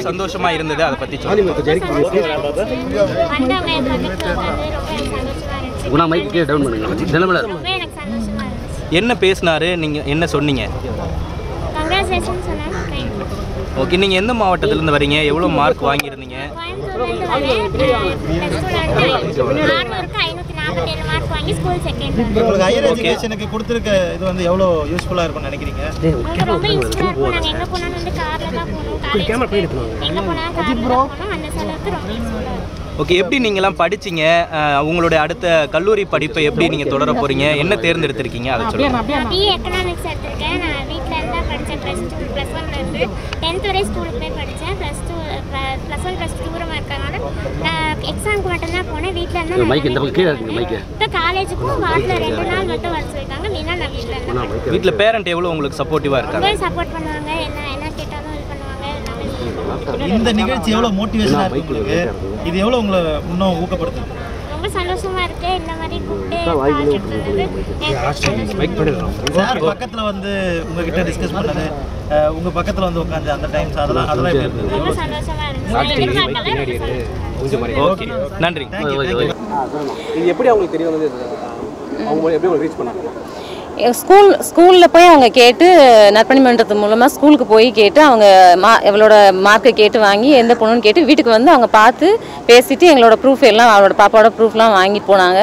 சந்தோஷமா இருந்தது அதை பத்தி குணா மைக்கு டவுன் பண்ணுங்க இருந்துச்சு என்ன பேசினாரு நீங்க என்ன சொன்னீங்க ஓகே நீங்க எந்த மாவட்டத்துல இருந்து வரீங்க எவ்வளவு மார்க் வாங்கியிருந்தீங்க ஸ்கூல் செகண்ட் உங்களுக்கு ஹையர் எஜுகேஷனுக்கு கொடுத்துருக்க இது வந்து எவ்வளோ யூஸ்ஃபுல்லாக இருக்கும்னு நினைக்கிறீங்க? உங்களுக்கு ரொம்ப யூஸ்ஃபுல்லாக இருக்கும் நாங்கள் எங்கே போனாலும் வந்து காரில் தான் போகணும். காலேஜ் எங்கே போனாலும் காரில் தான் போகணும். அந்த செலவுக்கு ரொம்ப யூஸ்ஃபுல்லாக இருக்கும். ஓகே எப்படி நீங்கலாம் படிச்சீங்க? உங்களுடைய அடுத்த கல்லூரி படிப்பை எப்படி நீங்க தொடர போறீங்க? என்ன தேர்ந்தெடுத்திருக்கீங்க? அதை சொல்லுங்க. நான் பிஏ எக்கனாமிக்ஸ் எடுத்திருக்கேன். நான் வீட்டில் இருந்தால் படித்தேன் ப்ளஸ் டூ ப்ளஸ் ஒன்லேருந்து டென்த் வரை ஸ்கூலுக்கு போய் படித்தேன் plus two plus one plus தூரமாக இருக்கறனால நான் எக்ஸாமுக்கு போனேன் வீட்டில் இருந்தால் மைக் இந்த பக்கம் கீழே இருக்குங்க மைக்கு இப்போ காலேஜுக்கும் வாரத்தில் ரெண்டு நாள் மட்டும் வர சொல்லியிருக்காங்க மீனா நான் வீட்டில் இருந்தேன் வீட்ல பேரண்ட் எவ்வளவு உங்களுக்கு சப்போர்ட்டிவா இருக்காங்க? சப்போர்ட் பண்ணுவாங்க. என்ன என்ன கேட்டாலும் இது பண்ணுவாங்க. எல்லாமே இந்த நிகழ்ச்சி எவ்வளோ மோட்டிவேஷனாக இருக்கு? உங்களுக்கு இது எவ்வளோ உங்களை இன்னும் ஊக்கப்படுத்துது? ரொம்ப சந்தோஷமா இருக்கு. இந்த மாதிரி எனக்கு சார் பக்கத்தில் வந்து உங்ககிட்ட டிஸ்கஸ் பண்ணது அஹ், உங்க பக்கத்தில் வந்து உட்காந்து அந்த டைம்ஸ் அதெல்லாம் அதெல்லாம். ஓகே. நன்றி இது எப்படி அவங்களுக்கு தெரிய வந்தது? அவங்க எப்படி ரீச் பண்ணாங்க? ஸ்கூல் ஸ்கூலில் போய் அவங்க கேட்டு நற்பணி மன்றத்து மூலமாக ஸ்கூலுக்கு போய் கேட்டு அவங்க மா அவளோட மார்க்கை கேட்டு வாங்கி எந்த பொண்ணுன்னு கேட்டு வீட்டுக்கு வந்து அவங்க பார்த்து பேசிட்டு எங்களோட ப்ரூஃப் எல்லாம் அவளோட பாப்பாவோட ப்ரூஃப்லாம் வாங்கி போனாங்க.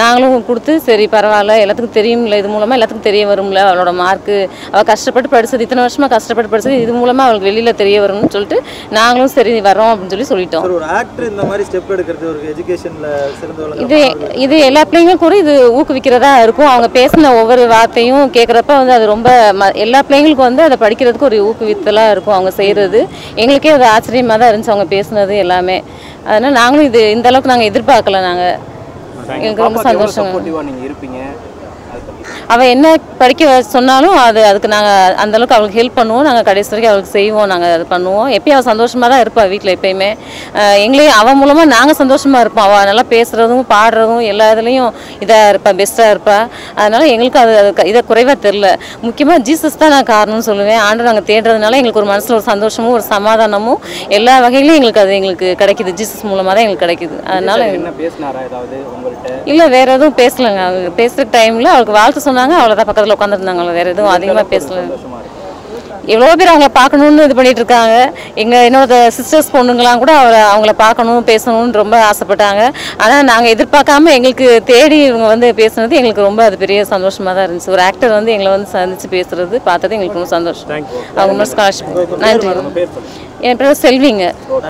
நாங்களும் கொடுத்து சரி பரவாயில்ல எல்லாத்துக்கும் தெரியும்ல இது மூலமாக எல்லாத்துக்கும் தெரிய வரும்ல அவளோட மார்க்கு அவள் கஷ்டப்பட்டு படிச்சது இத்தனை வருஷமாக கஷ்டப்பட்டு படிச்சது இது மூலமாக அவளுக்கு வெளியில் தெரிய வரும்னு சொல்லிட்டு நாங்களும் சரி வரோம் அப்படின்னு சொல்லி சொல்லிட்டோம். ஒரு ஆக்டர் இந்த மாதிரி ஸ்டெப் எடுக்கிறது ஒரு எஜுகேஷனில் சிறந்து இது இது எல்லா பிள்ளைங்களும் கூட இது ஊக்குவிக்கிறதா இருக்கும். அவங்க பேசின ஒவ்வொரு வார்த்தையும் கேட்குறப்ப வந்து அது ரொம்ப ம- எல்லா பிள்ளைங்களுக்கும் வந்து அதை படிக்கிறதுக்கு ஒரு ஊக்குவித்தலாக இருக்கும் அவங்க செய்கிறது எங்களுக்கே அது ஆச்சரியமாக தான் இருந்துச்சு அவங்க பேசுனது எல்லாமே. அதனால் நாங்களும் இது இந்த அளவுக்கு நாங்கள் எதிர்பார்க்கல நாங்கள் எங்களுக்கு ரொம்ப சந்தோஷம் சப்போர்ட்டிவா நீங்க இருப்பீங்க அதை பத்தி அவள் என்ன படிக்க சொன்னாலும் அது அதுக்கு நாங்கள் அந்த அளவுக்கு அவளுக்கு ஹெல்ப் பண்ணுவோம். நாங்கள் கடைசி வரைக்கும் அவளுக்கு செய்வோம். நாங்கள் அது பண்ணுவோம். எப்பயும் அவள் சந்தோஷமாக தான் இருப்பாள் வீட்டில் எப்பயுமே. எங்களையும் அவள் மூலமாக நாங்கள் சந்தோஷமாக இருப்போம். அவள் நல்லா பேசுகிறதும் பாடுறதும் எல்லா இதுலேயும் இதாக இருப்பாள் பெஸ்ட்டாக இருப்பாள் அதனால் எங்களுக்கு அது அது இதை குறைவாக தெரில முக்கியமாக ஜீசஸ் தான் நான் காரணம்னு சொல்லுவேன். ஆண்டு நாங்கள் தேடுறதுனால எங்களுக்கு ஒரு மனசில் ஒரு சந்தோஷமும் ஒரு சமாதானமும் எல்லா வகையிலையும் எங்களுக்கு அது எங்களுக்கு கிடைக்குது. ஜீசஸ் மூலமாக தான் எங்களுக்கு கிடைக்குது. அதனால் இல்லை வேற எதுவும் பேசலைங்க. அவங்க பேசுகிற டைமில் அவளுக்கு வாழ்த்து சொன்னாங்க. அவ்வளோதான் பக்கத்தில் உட்காந்துருந்தாங்க வேற எதுவும் அதிகமாக பேசல. எவ்வளோ பேர் அவங்கள பார்க்கணுன்னு இது பண்ணிட்டு இருக்காங்க. எங்கள் என்னோட சிஸ்டர்ஸ் பொண்ணுங்களாம் கூட அவளை அவங்கள பார்க்கணும் பேசணும்னு ரொம்ப ஆசைப்பட்டாங்க. ஆனால் நாங்கள் எதிர்பார்க்காம எங்களுக்கு தேடி இவங்க வந்து பேசுனது எங்களுக்கு ரொம்ப அது பெரிய சந்தோஷமாக தான் இருந்துச்சு. ஒரு ஆக்டர் வந்து எங்களை வந்து சந்திச்சு பேசுறது பார்த்தது எங்களுக்கு ரொம்ப சந்தோஷம். அவங்க ஸ்காலர்ஷிப் நன்றி. என் பேர் செல்விங்க.